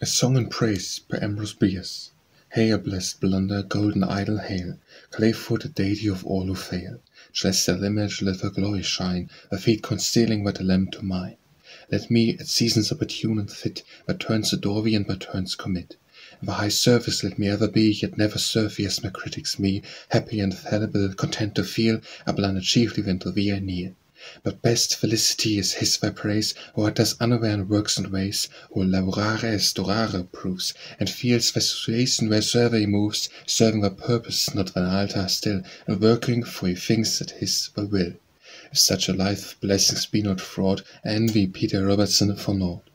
A Song in Praise by Ambrose Bierce Hail, blessed blunder, golden idol, hail! Clay footed deity of all who fail! Celestial image, let her glory shine, Her feet concealing but a lamp to mine. Let me, at seasons opportune and fit, By turns adore thee and by turns commit. Thy high service let me ever be, Yet never serve thee as my critics me, Happy and fallible, content to feel I blunder chiefly when to thee I kneel. But best felicity is his by praise, art thus unaware in works and ways, Who laborare est orare approves, And feels thy situation wheresoe'er he moves, Serving thy purpose, not thine altar still, And working, for he thinks that his will. If such a life of blessings be not fraught, I envy Peter Robertson for naught.